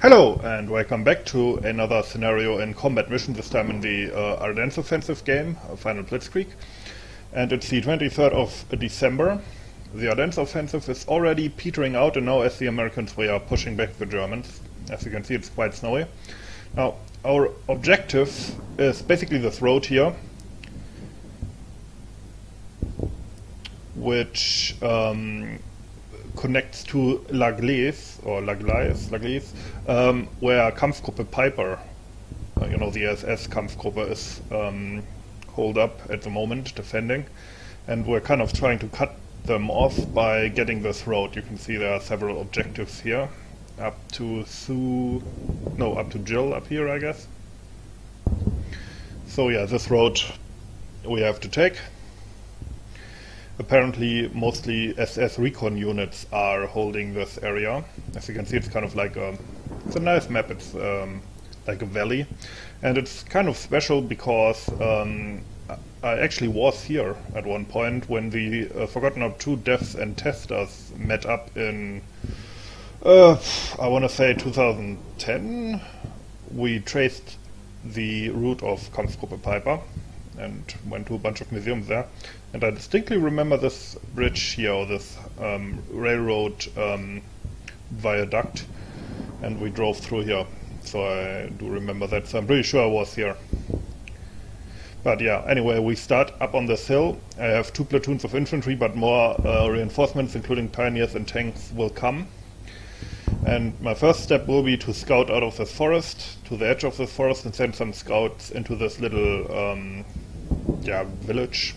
Hello and welcome back to another scenario in combat mission, this time in the uh, Ardennes offensive game, uh, Final Blitzkrieg. And it's the 23rd of December. The Ardennes offensive is already petering out and now as the Americans we are pushing back the Germans. As you can see it's quite snowy. Now our objective is basically this road here, which um, connects to La Gleize, or La Gleize, La Gleize um, where Kampfgruppe Peiper, uh, you know, the SS Kampfgruppe is um, holed up at the moment, defending. And we're kind of trying to cut them off by getting this road. You can see there are several objectives here. Up to Sue, no, up to Jill up here, I guess. So yeah, this road we have to take apparently mostly SS recon units are holding this area. As you can see, it's kind of like a, it's a nice map. It's um, like a valley, and it's kind of special because um, I actually was here at one point when the uh, Forgotten Hope 2 devs and testers met up in, uh, I want to say 2010. We traced the route of Kampfgruppe Peiper and went to a bunch of museums there. And I distinctly remember this bridge here, or this um, railroad um, viaduct, and we drove through here. So I do remember that, so I'm pretty sure I was here. But yeah, anyway, we start up on this hill. I have two platoons of infantry, but more uh, reinforcements, including pioneers and tanks, will come. And my first step will be to scout out of this forest, to the edge of this forest, and send some scouts into this little um, yeah, village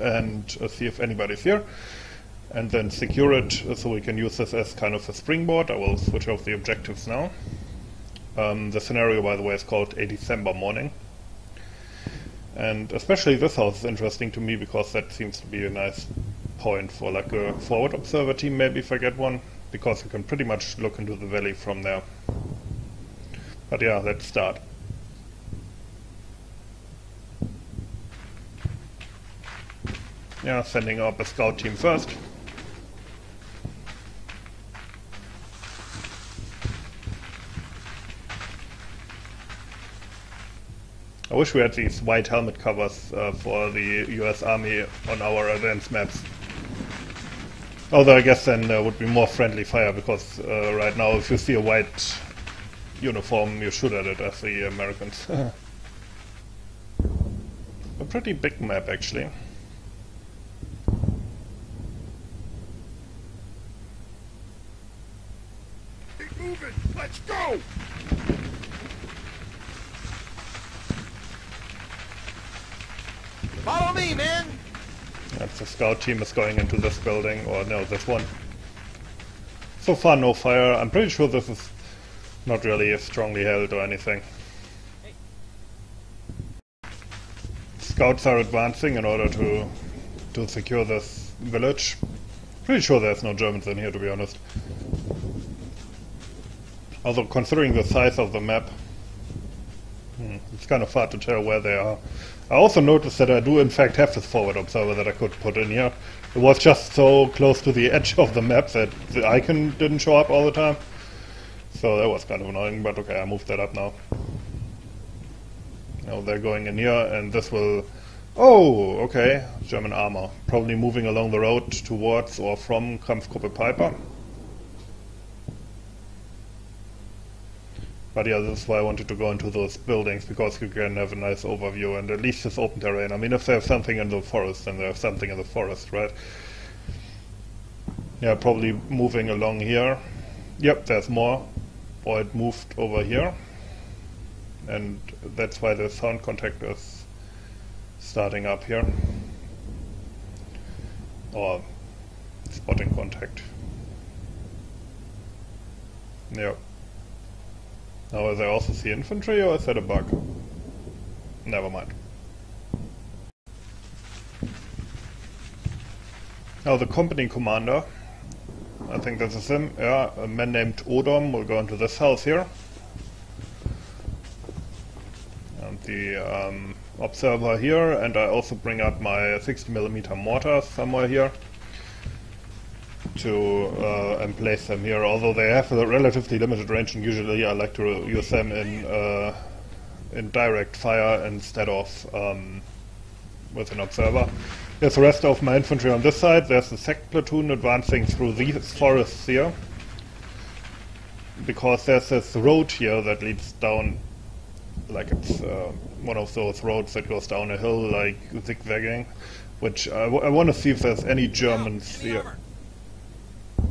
and see if anybody's here. And then secure it so we can use this as kind of a springboard. I will switch off the objectives now. Um, the scenario, by the way, is called A December Morning. And especially this house is interesting to me because that seems to be a nice point for like a forward observer team, maybe if I get one, because you can pretty much look into the valley from there. But yeah, let's start. Yeah, sending up a scout team first. I wish we had these white helmet covers uh, for the US Army on our advanced maps. Although I guess then there would be more friendly fire, because uh, right now if you see a white uniform, you shoot at it as the Americans. a pretty big map, actually. Follow me, man! That's the scout team is going into this building, or no, this one. So far no fire. I'm pretty sure this is not really strongly held or anything. Scouts are advancing in order to to secure this village. Pretty sure there's no Germans in here, to be honest. Although considering the size of the map, hmm, it's kind of hard to tell where they are. I also noticed that I do in fact have this forward observer that I could put in here. It was just so close to the edge of the map that the icon didn't show up all the time. So that was kind of annoying, but okay, I moved that up now. Now they're going in here, and this will... Oh, okay, German armor. Probably moving along the road towards or from Kampfgruppe Peiper. But yeah, this is why I wanted to go into those buildings, because you can have a nice overview and at least it's open terrain. I mean, if there's something in the forest, then there's something in the forest, right? Yeah, probably moving along here. Yep, there's more. Or it moved over here. And that's why the sound contact is starting up here. Or spotting contact. Yep. Now, is I also see infantry, or is that a bug? Never mind. Now, the company commander, I think this is him, yeah, a man named Odom will go into this house here. And the um, observer here, and I also bring up my 60mm mortar somewhere here. To uh, emplace them here. Although they have a relatively limited range, and usually I like to use them in uh, in direct fire instead of um, with an observer. There's the rest of my infantry on this side. There's the second platoon advancing through these forests here. Because there's this road here that leads down, like it's uh, one of those roads that goes down a hill, like zigzagging. Which I, want to see if there's any Germans here.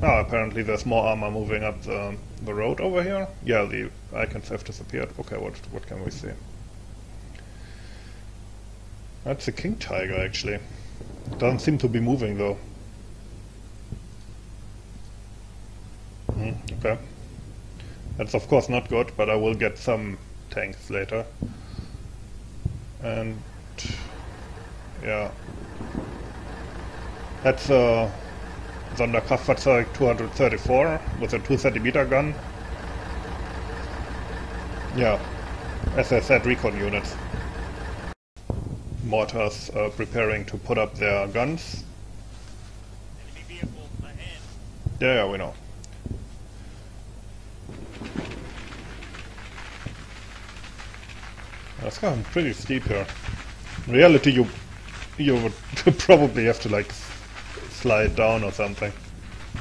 Ah, apparently there's more armor moving up the, the road over here. Yeah, the icons have disappeared. Okay, what what can we see? That's a king tiger, actually. Doesn't seem to be moving, though. Mm, okay. That's of course not good, but I will get some tanks later. And... Yeah. That's a Sonderkraftfahrzeug 234 with a 2cm gun. Yeah, as I said, recon units mortars uh, preparing to put up their guns. Yeah, yeah, we know. That's gotten pretty steep here. In reality, you you would probably have to like slide down or something.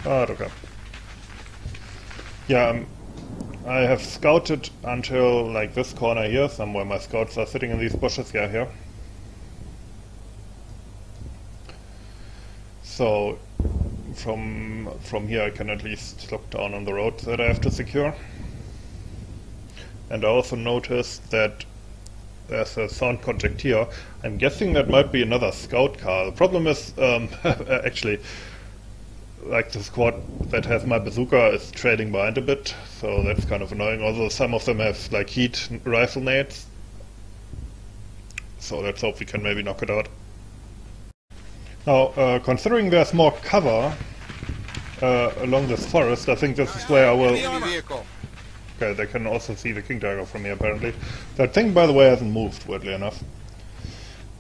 Ah, okay. Yeah, um, I have scouted until like this corner here, somewhere my scouts are sitting in these bushes. Yeah, here. So from from here I can at least look down on the road that I have to secure. And I also noticed that there's a sound contact here. I'm guessing that might be another scout car. The problem is, um, actually, like the squad that has my bazooka is trailing behind a bit, so that's kind of annoying. Although some of them have like heat rifle nades. So let's hope we can maybe knock it out. Now, uh, considering there's more cover uh, along this forest, I think this is where I will... Okay, they can also see the King Tiger from here, apparently. That thing, by the way, hasn't moved, weirdly enough.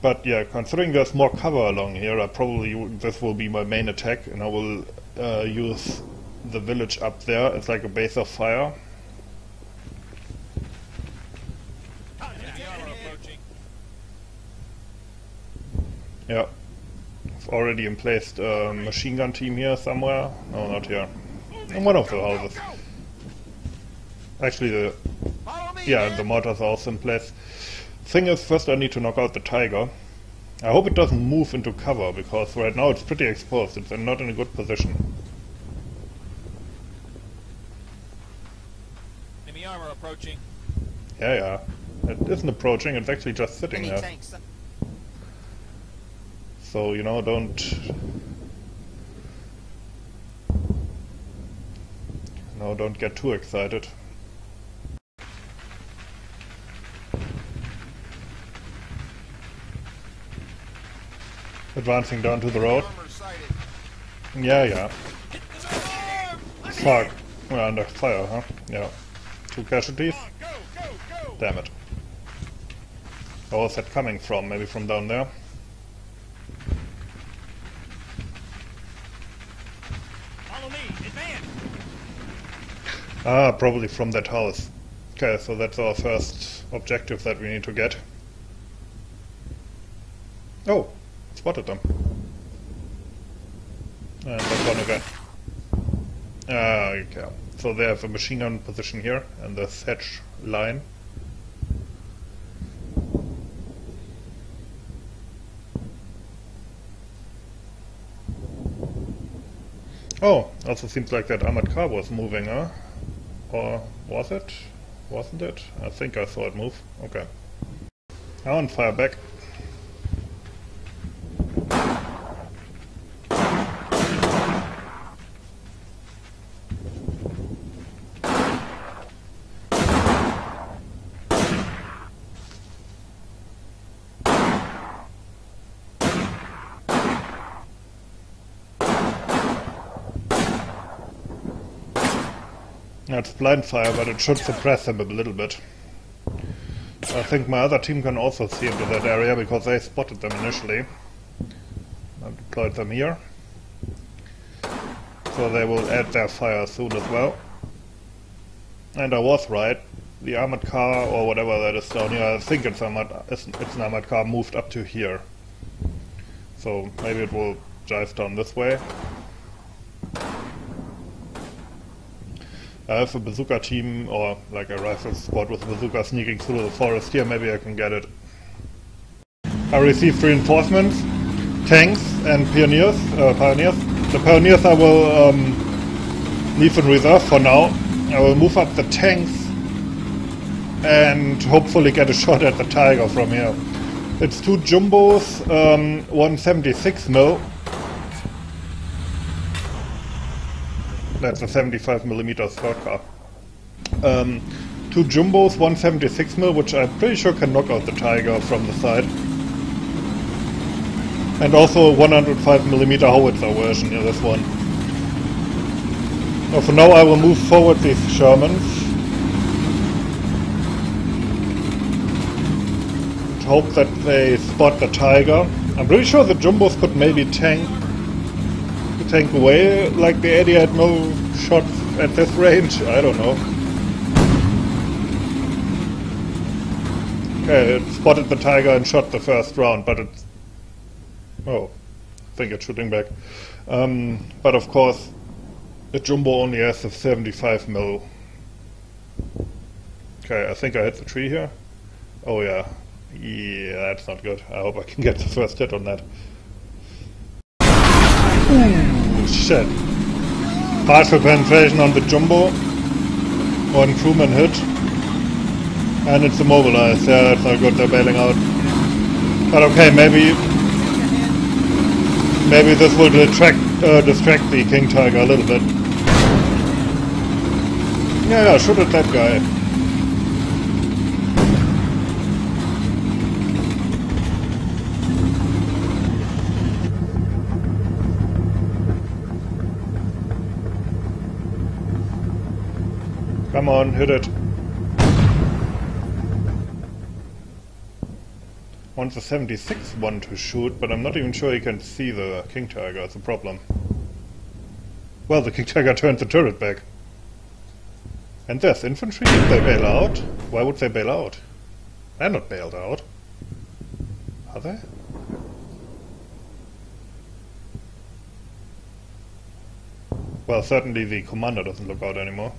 But yeah, considering there's more cover along here, I probably this will be my main attack, and I will uh, use the village up there as like a base of fire. Yeah already in place a machine gun team here somewhere. No, not here. In one of the houses. Actually, the yeah, the mortars are also in place. Thing is, first I need to knock out the tiger. I hope it doesn't move into cover, because right now it's pretty exposed. It's not in a good position. Enemy armor approaching. Yeah, yeah. It isn't approaching, it's actually just sitting there. Tanks. So, you know, don't... No, don't get too excited. Advancing down to the road. Yeah, yeah. Fuck. We're under fire, huh? Yeah. Two casualties? Damn it. Where was that coming from? Maybe from down there? Ah, probably from that house. Okay, so that's our first objective that we need to get. Oh, spotted them. And that one again. Ah, okay. So they have a machine gun position here, and the thatch line. Oh, also seems like that armored car was moving, huh? Or was it? Wasn't it? I think I saw it move. Okay. Now and fire back. Blind fire, but it should suppress them a little bit. I think my other team can also see into that area because they spotted them initially. I deployed them here. So they will add their fire soon as well. And I was right. The armored car, or whatever that is down here, I think it's, armored, it's, it's an armored car, moved up to here. So maybe it will drive down this way. I have a bazooka team, or like a rifle squad with a bazooka sneaking through the forest here, maybe I can get it. I received reinforcements, tanks and pioneers, uh, pioneers. The pioneers I will um, leave in reserve for now. I will move up the tanks and hopefully get a shot at the tiger from here. It's two jumbos, um, 176 mil. That's a 75 millimeter squad car. Um, two jumbos, 176 mil, which I'm pretty sure can knock out the tiger from the side. And also a 105 millimeter howitzer version in this one. Now for now I will move forward these Shermans. Hope that they spot the tiger. I'm pretty sure the jumbos could maybe tank tank away like the Eddie had no shot at this range. I don't know. Okay, it spotted the tiger and shot the first round, but it's... Oh, I think it's shooting back. Um, but of course, the Jumbo only has a 75 mil. Okay, I think I hit the tree here. Oh yeah. Yeah, that's not good. I hope I can get the first hit on that. Ooh, shit. Partial penetration on the Jumbo. One crewman hit. And it's immobilized. Yeah, that's not good. They're bailing out. But okay, maybe... Maybe this will detract, uh, distract the King Tiger a little bit. Yeah, yeah, shoot at that guy. Come on, hit it. Wants a 76 one to shoot, but I'm not even sure he can see the King Tiger, it's a problem. Well, the King Tiger turned the turret back. And there's infantry, did they bail out? Why would they bail out? They're not bailed out. Are they? Well, certainly the commander doesn't look out anymore.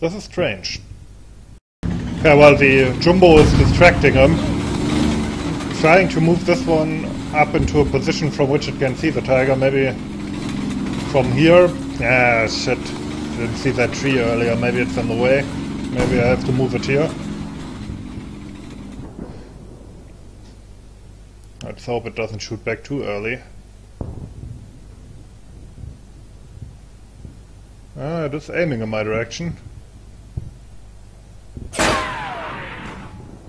This is strange. Yeah, well, the Jumbo is distracting him. Trying to move this one up into a position from which it can see the tiger, maybe from here. Ah, shit. Didn't see that tree earlier, maybe it's in the way. Maybe I have to move it here. Let's hope it doesn't shoot back too early. Ah, it is aiming in my direction.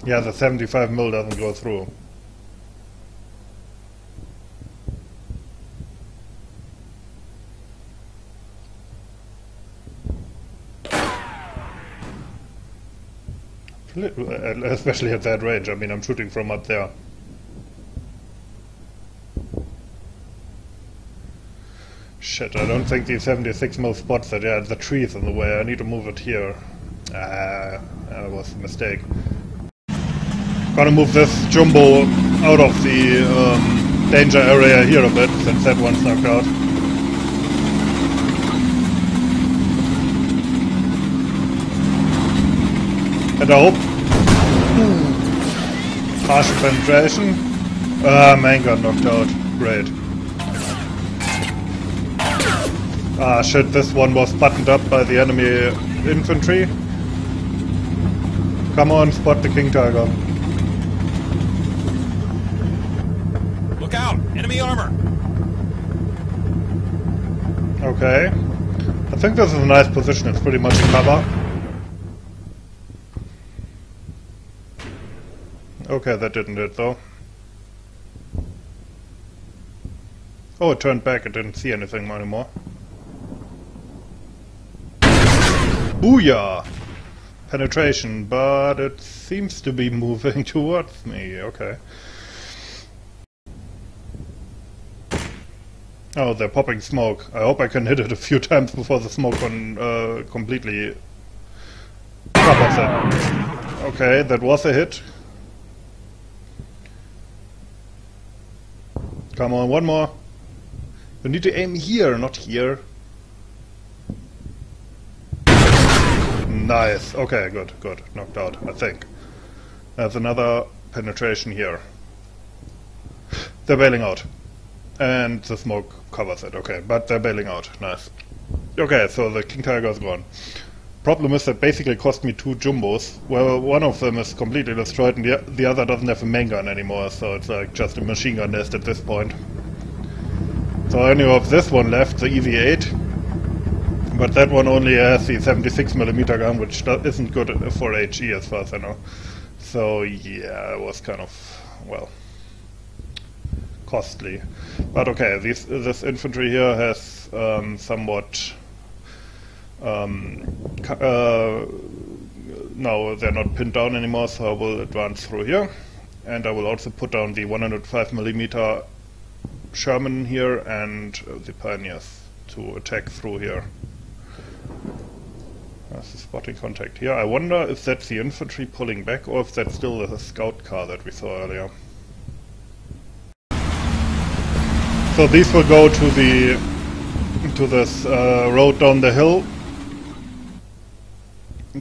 Yeah, the 75 mil doesn't go through. Especially at that range, I mean I'm shooting from up there. Shit, I don't think the 76 mil spots it. Yeah, the trees in the way. I need to move it here. Ah, was a mistake. Gonna move this Jumbo out of the um, danger area here a bit, since that one's knocked out. And I hope... Partial penetration. Ah, main gun knocked out. Great. Ah shit, this one was buttoned up by the enemy infantry. Come on, spot the King Tiger. Look out! Enemy armor! Okay. I think this is a nice position, it's pretty much a cover. Okay, that didn't hit though. Oh, it turned back, it didn't see anything anymore. Booyah! Penetration, but it seems to be moving towards me, okay. Oh, they're popping smoke. I hope I can hit it a few times before the smoke con uh, completely covers it. Okay, that was a hit. Come on, one more. You need to aim here, not here. Nice. Okay, good, good. Knocked out, I think. There's another penetration here. They're bailing out. And the smoke covers it, okay. But they're bailing out. Nice. Okay, so the King Tiger is gone. Problem is that basically cost me two jumbos. Well, one of them is completely destroyed and the, the other doesn't have a main gun anymore, so it's like just a machine gun nest at this point. So I only have this one left, the EV8. But that one only has the 76 millimeter gun, which isn't good for HE as far as I know. So yeah, it was kind of, well, costly. But okay, this, this infantry here has um, somewhat... Um, uh, now they're not pinned down anymore, so I will advance through here. And I will also put down the 105 millimeter Sherman here and the Pioneers to attack through here. There's a spotting contact here. I wonder if that's the infantry pulling back or if that's still the scout car that we saw earlier. So these will go to the to this uh, road down the hill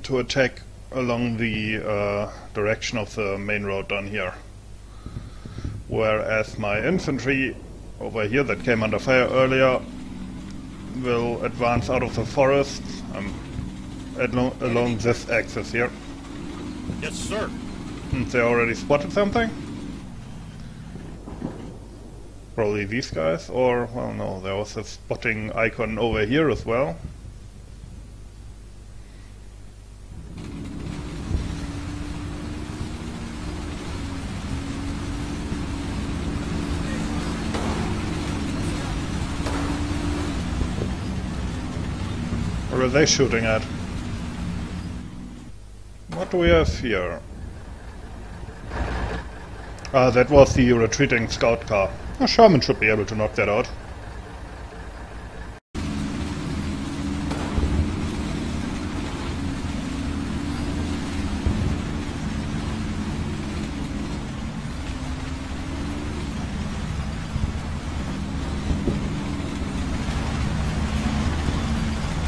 to attack along the uh, direction of the main road down here. Whereas my infantry over here that came under fire earlier will advance out of the forest. Um, along, along this axis here. Yes, sir. And they already spotted something? Probably these guys, or, well no, there was a spotting icon over here as well. Where are they shooting at? What do we have here? Ah, that was the retreating scout car. A Sherman should be able to knock that out.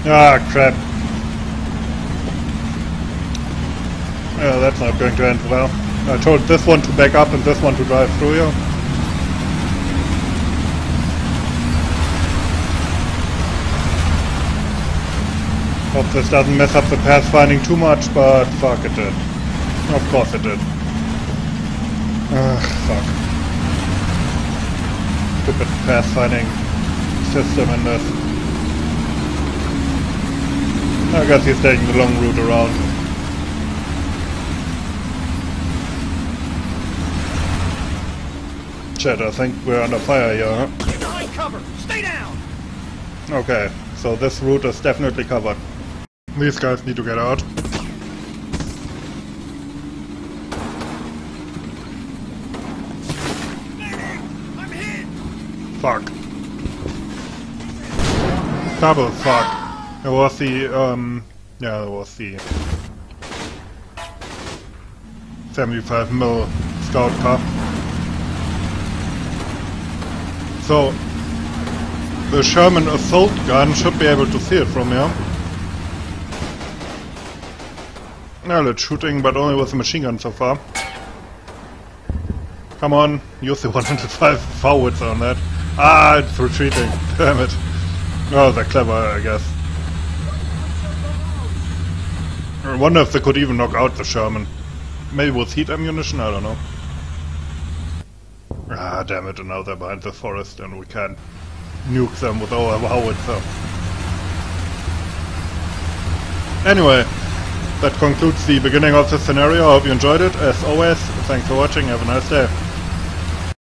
Ah, crap. Yeah, that's not going to end well. I told this one to back up and this one to drive through you. Hope this doesn't mess up the pathfinding too much, but fuck it did. Of course it did. Ugh, fuck. Stupid pathfinding system in this. I guess he's taking the long route around. Chet, I think we're under fire here, huh? Cover! Stay down! Okay, so this route is definitely covered. These guys need to get out. Fuck. Double fuck. It was the, um... Yeah, it was the... 75 mil scout car. So, the Sherman assault gun should be able to see it from here. Well, it's shooting, but only with a machine gun so far. Come on, use the 105 forwards on that. Ah, it's retreating. Damn it. Oh, they're clever, I guess. I wonder if they could even knock out the Sherman. Maybe with heat ammunition, I don't know. Ah, damn it, and now they're behind the forest and we can't nuke them with our howitzer. Anyway, that concludes the beginning of the scenario. I hope you enjoyed it. As always, thanks for watching. Have a nice day.